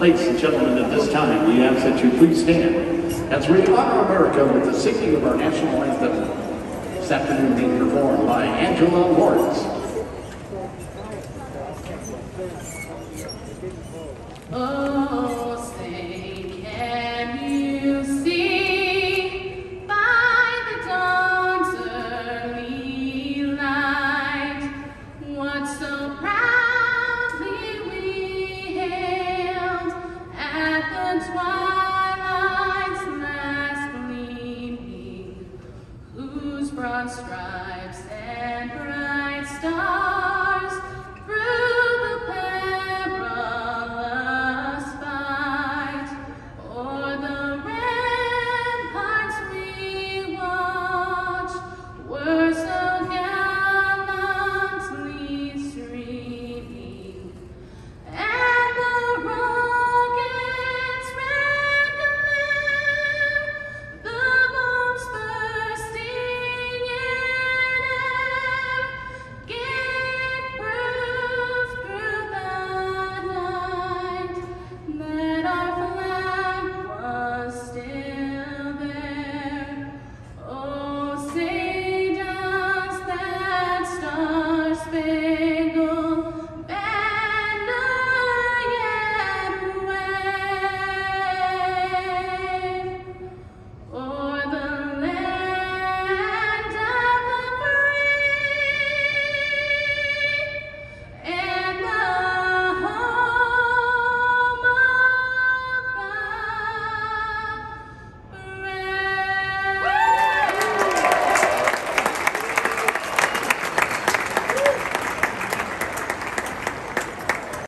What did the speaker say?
Ladies and gentlemen, at this time, we ask that you please stand as we honor America with the singing of our national anthem. This afternoon being performed by Angela Lorentz. Oh, broad stripes and bright stars.